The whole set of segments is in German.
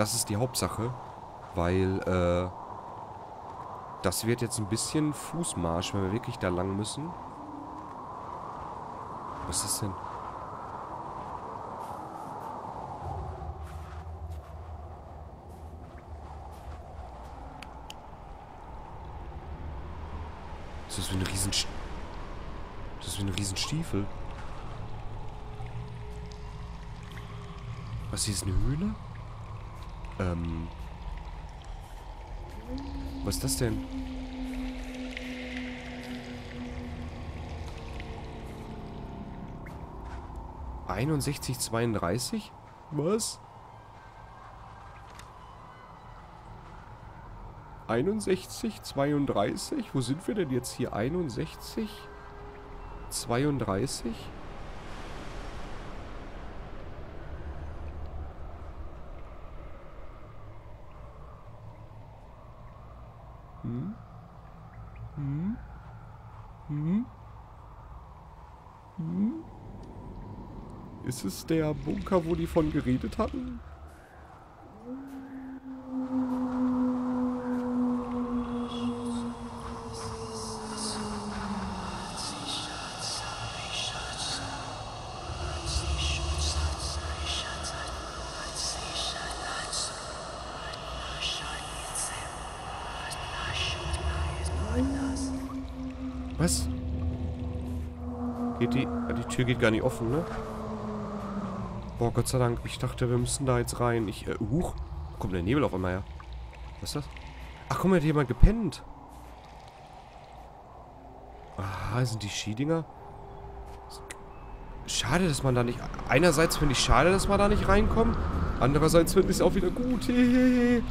Das ist die Hauptsache. Weil, äh, das wird jetzt ein bisschen Fußmarsch, wenn wir wirklich da lang müssen. Was ist das denn? Ist das wie ein riesen... Ist das wie ein riesen Stiefel? Was, hier ist eine Höhle? Ähm... Was ist das denn? Einundsechzig, zweiunddreißig? Was? 61, 32? Wo sind wir denn jetzt hier? 61? 32? Hm? Hm? Hm? Hm? Ist es der Bunker, wo die von geredet hatten? Was? Geht die... ah, Die Tür geht gar nicht offen, ne? Boah, Gott sei Dank. Ich dachte, wir müssen da jetzt rein. Ich, äh, huch. Kommt der Nebel auf einmal her? Was ist das? Ach, guck mal, hat jemand gepennt. Aha, sind die Skidinger? Schade, dass man da nicht... Einerseits finde ich schade, dass man da nicht reinkommt. Andererseits finde ich es auch wieder gut. Hehehe.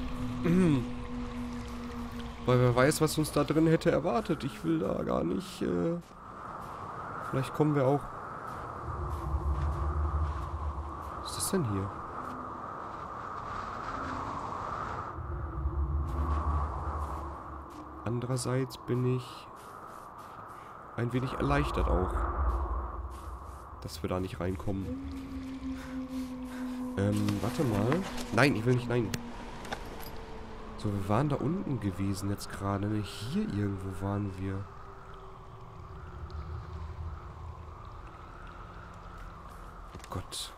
Weil wer weiß, was uns da drin hätte erwartet. Ich will da gar nicht... Äh Vielleicht kommen wir auch... Was ist das denn hier? Andererseits bin ich ein wenig erleichtert auch, dass wir da nicht reinkommen. Ähm, warte mal. Nein, ich will nicht, nein. So, wir waren da unten gewesen jetzt gerade. Ne? Hier irgendwo waren wir. Oh Gott.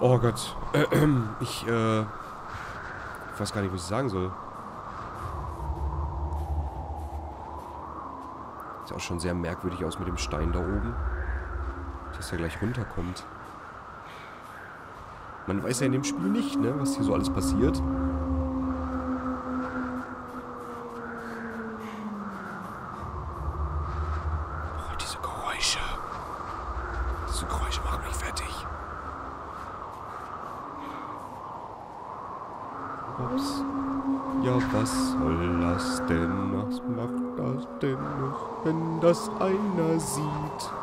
Oh Gott. Ich, äh... Ich weiß gar nicht, was ich sagen soll. Sieht auch schon sehr merkwürdig aus mit dem Stein da oben. Dass er gleich runterkommt. Man weiß ja in dem Spiel nicht, ne, was hier so alles passiert. Oh, diese Geräusche. Diese Geräusche machen mich fertig. Ups. Ja, was soll das denn? Was macht das denn noch, wenn das einer sieht?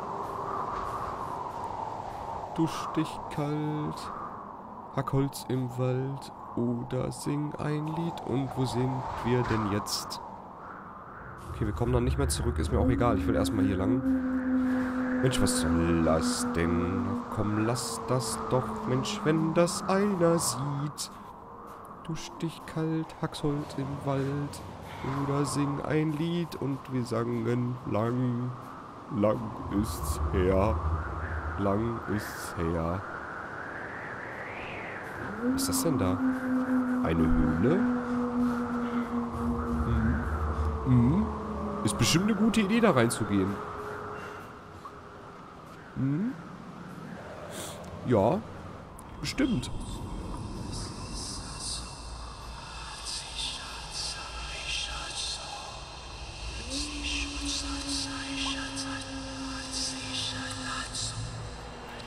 Duschtig kalt, Hackholz im Wald oder sing ein Lied. Und wo sind wir denn jetzt? Okay, wir kommen dann nicht mehr zurück, ist mir auch egal. Ich will erstmal hier lang. Mensch, was soll das denn? Komm, lass das doch, Mensch, wenn das einer sieht. Duschtig kalt, Hackholz im Wald oder sing ein Lied und wir sangen lang, lang ist's her, lang ist's her. Was ist das denn da? Eine Höhle? Mhm. Mhm. Ist bestimmt eine gute Idee, da reinzugehen. Mhm. Ja, bestimmt.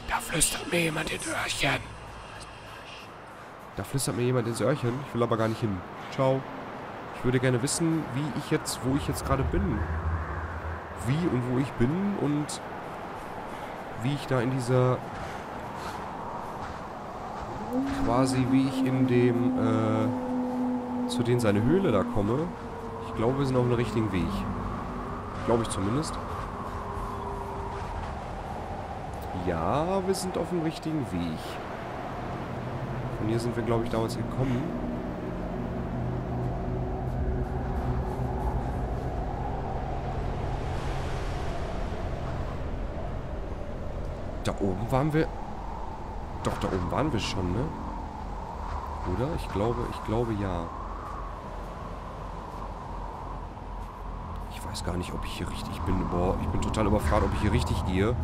Da mir jemand ins Öhrchen. Da flüstert mir jemand ins Öhrchen. Ich will aber gar nicht hin. Ciao. Ich würde gerne wissen, wie ich jetzt, wo ich jetzt gerade bin. Wie und wo ich bin und wie ich da in dieser quasi wie ich in dem äh, zu denen seine Höhle da komme. Ich glaube, wir sind auf dem richtigen Weg. Glaube ich zumindest. Ja, wir sind auf dem richtigen Weg. Von hier sind wir, glaube ich, damals gekommen. Da oben waren wir... Doch, da oben waren wir schon, ne? Oder? Ich glaube, ich glaube ja. Ich weiß gar nicht, ob ich hier richtig bin. Boah, ich bin total überfragt, ob ich hier richtig gehe.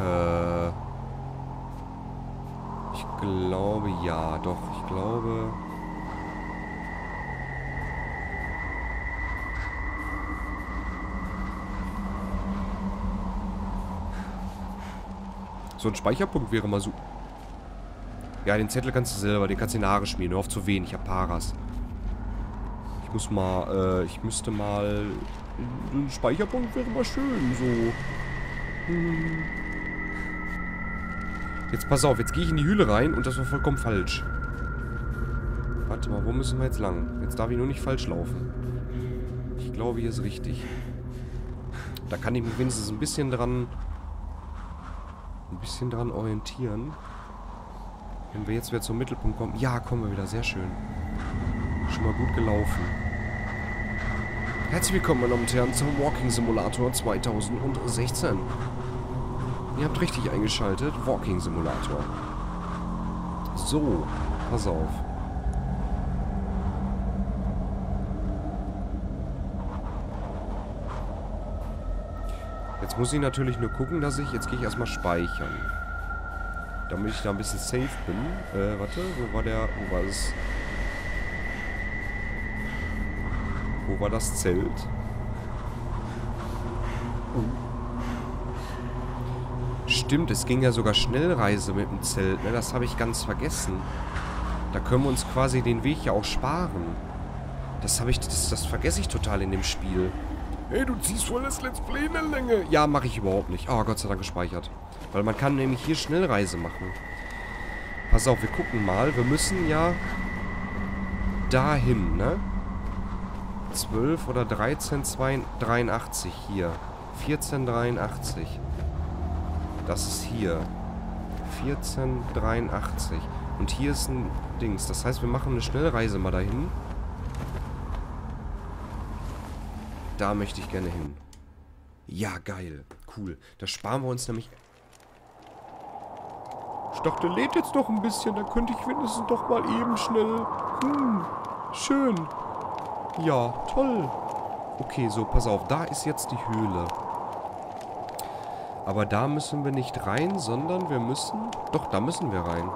Äh... Ich glaube ja, doch. Ich glaube... So ein Speicherpunkt wäre mal so... Ja, den Zettel kannst du selber, den kannst du in Haare schmieren. Nur auf zu wen, ich hab Paras. Ich muss mal, äh, ich müsste mal... Ein Speicherpunkt wäre mal schön, so. Hm. Jetzt pass auf, jetzt gehe ich in die Höhle rein und das war vollkommen falsch. Warte mal, wo müssen wir jetzt lang? Jetzt darf ich nur nicht falsch laufen. Ich glaube, hier ist richtig. Da kann ich mich wenigstens ein bisschen dran ein bisschen dran orientieren. Wenn wir jetzt wieder zum Mittelpunkt kommen. Ja, kommen wir wieder. Sehr schön. Schon mal gut gelaufen. Herzlich willkommen, meine Damen und Herren, zum Walking Simulator 2016. Ihr habt richtig eingeschaltet. Walking Simulator. So, pass auf. Jetzt muss ich natürlich nur gucken, dass ich... Jetzt gehe ich erstmal speichern. Damit ich da ein bisschen safe bin. Äh, warte, wo war der... Wo war es? Wo war das Zelt? Stimmt, es ging ja sogar Schnellreise mit dem Zelt, ne? Das habe ich ganz vergessen. Da können wir uns quasi den Weg ja auch sparen. Das habe ich... Das, das vergesse ich total in dem Spiel. Hey, du ziehst voll das Let's Play in der Länge. Ja, mache ich überhaupt nicht. Oh, Gott sei Dank gespeichert. Weil man kann nämlich hier Schnellreise machen. Pass auf, wir gucken mal. Wir müssen ja dahin, ne? 12 oder 13, 83 hier. 1483. Das ist hier. 1483. Und hier ist ein Dings. Das heißt, wir machen eine Schnellreise mal dahin. Da möchte ich gerne hin. Ja, geil. Cool. Da sparen wir uns nämlich... Ich dachte, lädt jetzt noch ein bisschen. Dann könnte ich wenigstens doch mal eben schnell... Hm, schön. Ja, toll. Okay, so, pass auf. Da ist jetzt die Höhle. Aber da müssen wir nicht rein, sondern wir müssen... Doch, da müssen wir rein.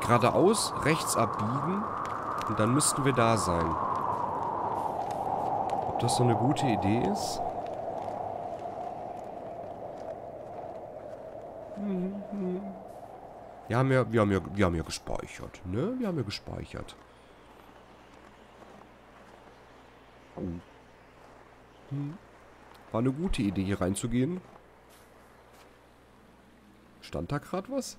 Geradeaus, rechts abbiegen. Und dann müssten wir da sein. Ob das so eine gute Idee ist? Wir haben ja, wir haben ja, wir haben ja gespeichert, ne? Wir haben ja gespeichert. War eine gute Idee, hier reinzugehen. Stand da gerade was?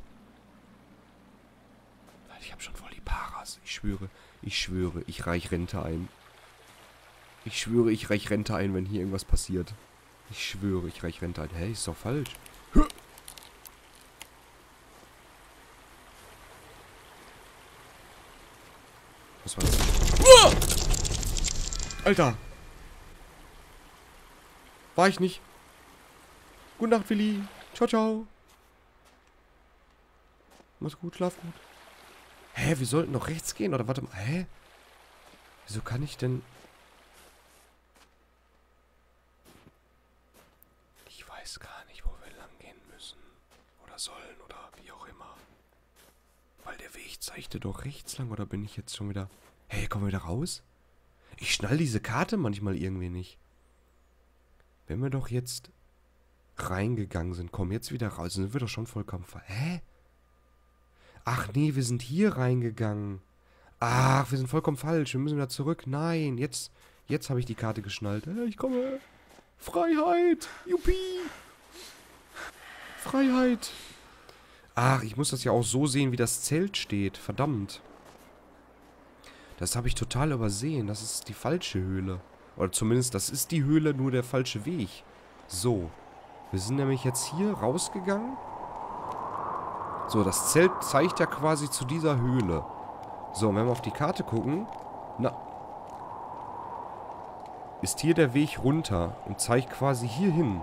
Ich habe schon voll die Paras. Ich schwöre, ich schwöre, ich reich Rente ein. Ich schwöre, ich reich Rente ein, wenn hier irgendwas passiert. Ich schwöre, ich reich Rente ein. Hey, ist doch falsch. Was war das? Alter! War ich nicht. Gute Nacht, Willi. Ciao, ciao. Mach's gut, schlaf gut. Hä, wir sollten doch rechts gehen, oder warte mal. Hä? Wieso kann ich denn... sollen oder wie auch immer. Weil der Weg zeigte doch rechts lang oder bin ich jetzt schon wieder... Hey, kommen wir wieder raus? Ich schnall diese Karte manchmal irgendwie nicht. Wenn wir doch jetzt reingegangen sind, komm jetzt wieder raus, sind wir doch schon vollkommen... Hä? Ach nee, wir sind hier reingegangen. Ach, wir sind vollkommen falsch. Wir müssen wieder zurück. Nein, jetzt, jetzt habe ich die Karte geschnallt. Ich komme. Freiheit. Juppie. Freiheit. Ach, ich muss das ja auch so sehen, wie das Zelt steht. Verdammt. Das habe ich total übersehen. Das ist die falsche Höhle. Oder zumindest, das ist die Höhle, nur der falsche Weg. So. Wir sind nämlich jetzt hier rausgegangen. So, das Zelt zeigt ja quasi zu dieser Höhle. So, wenn wir auf die Karte gucken, na, ist hier der Weg runter und zeigt quasi hier hin.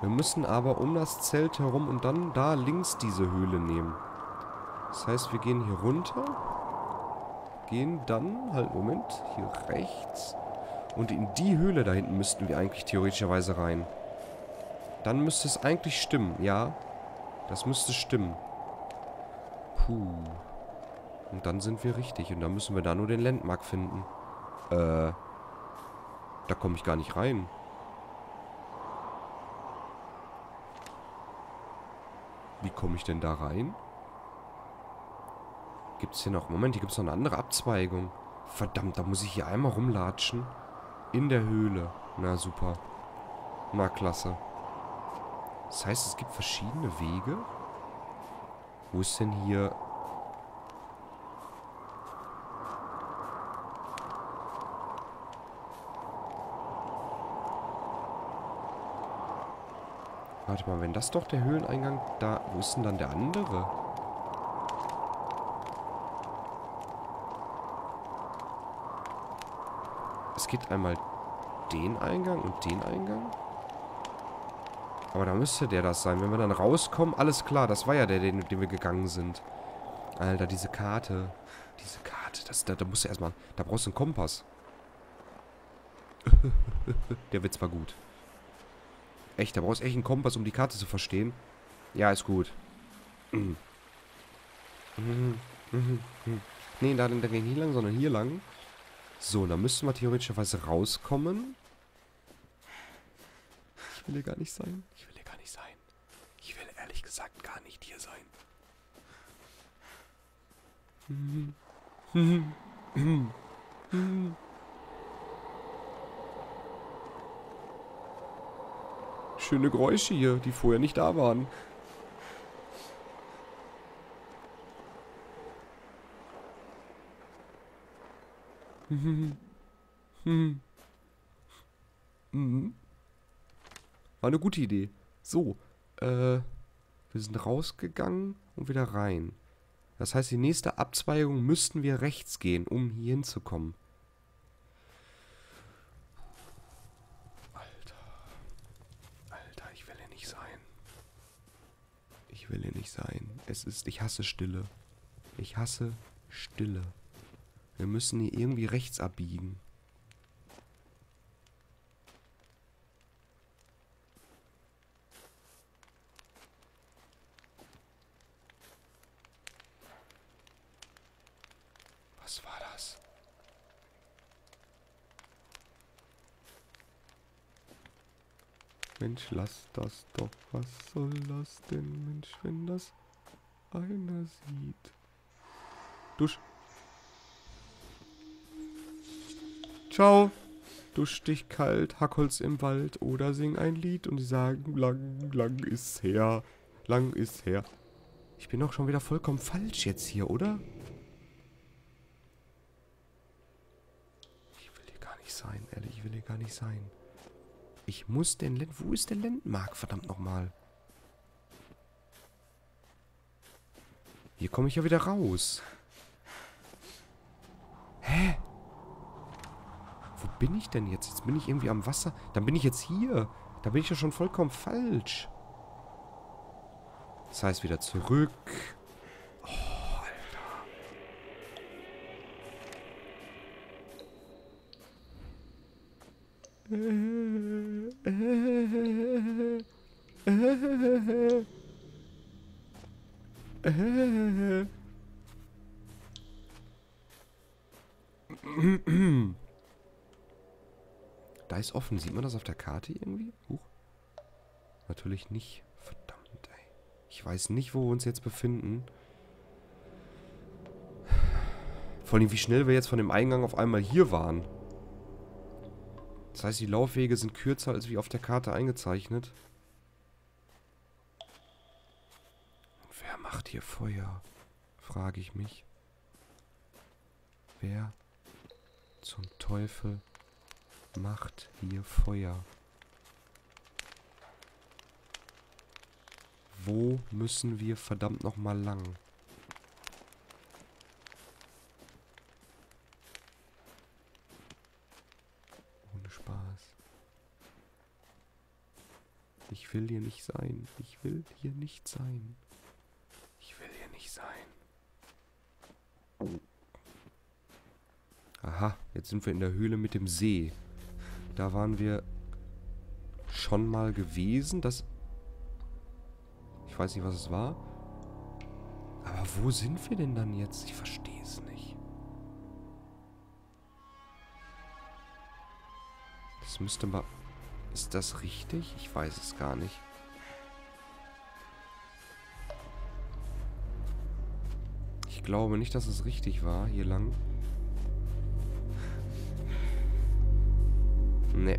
Wir müssen aber um das Zelt herum und dann da links diese Höhle nehmen. Das heißt, wir gehen hier runter, gehen dann, halt, Moment, hier rechts. Und in die Höhle da hinten müssten wir eigentlich theoretischerweise rein. Dann müsste es eigentlich stimmen, ja. Das müsste stimmen. Puh. Und dann sind wir richtig. Und dann müssen wir da nur den Landmark finden. Äh. Da komme ich gar nicht rein. Wie komme ich denn da rein? Gibt es hier noch... Moment, hier gibt es noch eine andere Abzweigung. Verdammt, da muss ich hier einmal rumlatschen. In der Höhle. Na, super. Na, klasse. Das heißt, es gibt verschiedene Wege. Wo ist denn hier... Warte mal, wenn das doch der Höhleneingang da... Wo ist denn dann der andere? Es gibt einmal den Eingang und den Eingang. Aber da müsste der das sein. Wenn wir dann rauskommen, alles klar. Das war ja der, den, den wir gegangen sind. Alter, diese Karte. Diese Karte. Das, da, da musst du erstmal... Da brauchst du einen Kompass. der Witz war gut. Echt, da brauchst du echt einen Kompass, um die Karte zu verstehen. Ja, ist gut. Nee, da, da gehen hier lang, sondern hier lang. So, dann müssten wir theoretischerweise rauskommen. Ich will hier gar nicht sein. Ich will hier gar nicht sein. Ich will ehrlich gesagt gar nicht hier sein. Schöne Geräusche hier, die vorher nicht da waren. War eine gute Idee. So, äh, wir sind rausgegangen und wieder rein. Das heißt, die nächste Abzweigung müssten wir rechts gehen, um hier hinzukommen. Alter. Alter, ich will hier nicht sein. Ich will hier nicht sein. Es ist, ich hasse Stille. Ich hasse Stille. Wir müssen hier irgendwie rechts abbiegen. Was war das? Mensch, lass das doch. Was soll das denn, Mensch, wenn das einer sieht? Dusch. Ciao. Dusch dich kalt, Hackholz im Wald oder sing ein Lied und sie sagen, lang, lang ist her. Lang ist her. Ich bin doch schon wieder vollkommen falsch jetzt hier, oder? Ich will hier gar nicht sein, ehrlich, ich will hier gar nicht sein. Ich muss den Land... Wo ist der Landmark, verdammt nochmal? Hier komme ich ja wieder raus. Hä? Wo bin ich denn jetzt? Jetzt bin ich irgendwie am Wasser. Dann bin ich jetzt hier. Da bin ich ja schon vollkommen falsch. Das heißt wieder zurück. Oh, Alter. Da ist offen. Sieht man das auf der Karte irgendwie? Huch. Natürlich nicht. Verdammt, ey. Ich weiß nicht, wo wir uns jetzt befinden. Vor allem, wie schnell wir jetzt von dem Eingang auf einmal hier waren. Das heißt, die Laufwege sind kürzer, als wie auf der Karte eingezeichnet. Und wer macht hier Feuer? Frage ich mich. Wer zum Teufel macht hier Feuer? Wo müssen wir verdammt nochmal lang? Ich will hier nicht sein. Ich will hier nicht sein. Ich will hier nicht sein. Aha, jetzt sind wir in der Höhle mit dem See. Da waren wir schon mal gewesen. Das... Ich weiß nicht, was es war. Aber wo sind wir denn dann jetzt? Ich verstehe es nicht. Das müsste mal... Ist das richtig? Ich weiß es gar nicht. Ich glaube nicht, dass es richtig war, hier lang. Ne.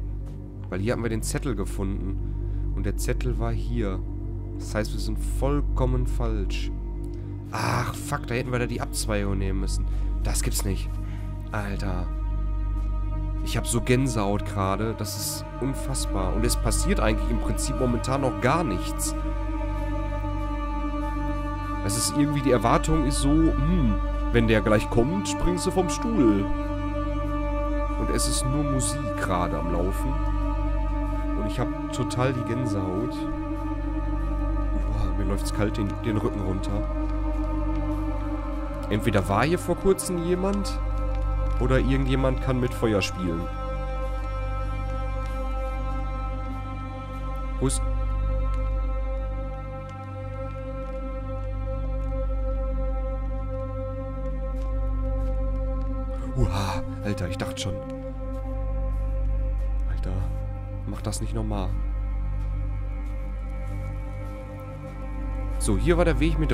Weil hier haben wir den Zettel gefunden. Und der Zettel war hier. Das heißt, wir sind vollkommen falsch. Ach, fuck, da hätten wir da die Abzweigung nehmen müssen. Das gibt's nicht. Alter. Ich habe so Gänsehaut gerade. Das ist unfassbar. Und es passiert eigentlich im Prinzip momentan noch gar nichts. Es ist irgendwie, die Erwartung ist so, hm, wenn der gleich kommt, springst du vom Stuhl. Und es ist nur Musik gerade am Laufen. Und ich habe total die Gänsehaut. Uah, mir läuft's kalt den, den Rücken runter. Entweder war hier vor kurzem jemand oder irgendjemand kann mit Feuer spielen. Wo ist... Uha, Alter, ich dachte schon. Alter, mach das nicht nochmal. So, hier war der Weg mit